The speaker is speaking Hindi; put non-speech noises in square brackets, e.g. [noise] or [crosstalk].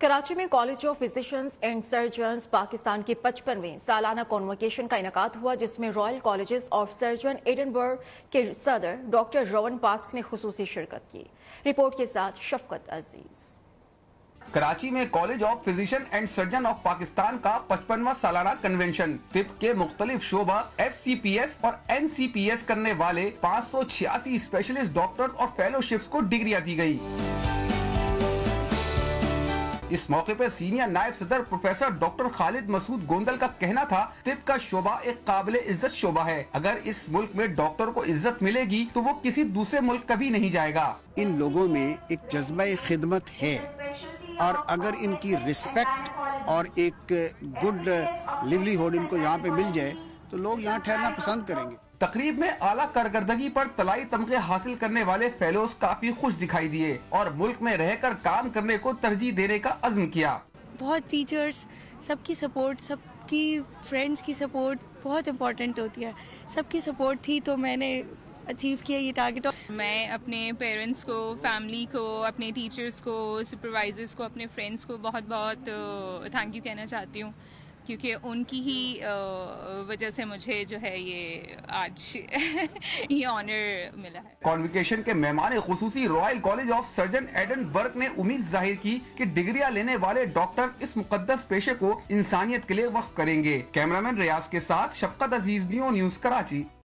कराची में college of physicians and surgeons Pakistan की पचपनवीं सालाना कॉन्वोकेशन का इनका हुआ, जिसमें royal colleges of surgeon Edinburgh के सदर डॉक्टर रोवन पार्क्स ने खसूसी शिरकत की। रिपोर्ट के साथ शफकत अज़ीज़। कराची में college of physician and surgeon of Pakistan का पचपनवा सालाना कन्वेंशन तिब के मुख्तलिफ़ शोबा एफ़ सी पी एस और एन सी पी एस करने वाले पाँच सौ छियासी स्पेशलिस्ट डॉक्टर और फेलोशिप को डिग्रियाँ दी गई इस मौके पर सीनियर नायब सदर प्रोफेसर डॉक्टर खालिद मसूद गोंदल का कहना था, तिब का शोबा एक काबिल इज़्ज़त शोबा है। अगर इस मुल्क में डॉक्टर को इज़्ज़त मिलेगी तो वो किसी दूसरे मुल्क कभी नहीं जाएगा। इन लोगों में एक जज्बा खिदमत है और अगर इनकी रिस्पेक्ट और एक गुड लिवलीहुड इनको यहाँ पे मिल जाए तो लोग यहाँ ठहरना पसंद करेंगे। तकरीब में आला कारकर्दगी पर तलाई तमगे हासिल करने वाले फेलोज काफ़ी खुश दिखाई दिए और मुल्क में रहकर काम करने को तरजीह देने का अज़्म किया। बहुत टीचर्स सबकी सपोर्ट सबकी फ्रेंड्स की सपोर्ट बहुत इम्पोर्टेंट होती है। सबकी सपोर्ट थी तो मैंने अचीव किया ये टारगेट मैं अपने पेरेंट्स को फैमिली को अपने टीचर्स को सुपरवाइजर्स को अपने फ्रेंड्स को बहुत बहुत थैंक यू कहना चाहती हूँ। क्योंकि उनकी ही वजह से मुझे जो है ये आज [laughs] ये ऑनर मिला है। कॉन्विकेशन के मेहमान खसूस royal college of surgeon Edinburgh ने उम्मीद ज़ाहिर की कि डिग्रियाँ लेने वाले डॉक्टर इस मुकदस पेशे को इंसानियत के लिए वक्त करेंगे। कैमरामैन रियाज के साथ शफकत अज़ीज़ न्यू न्यूज़ कराची।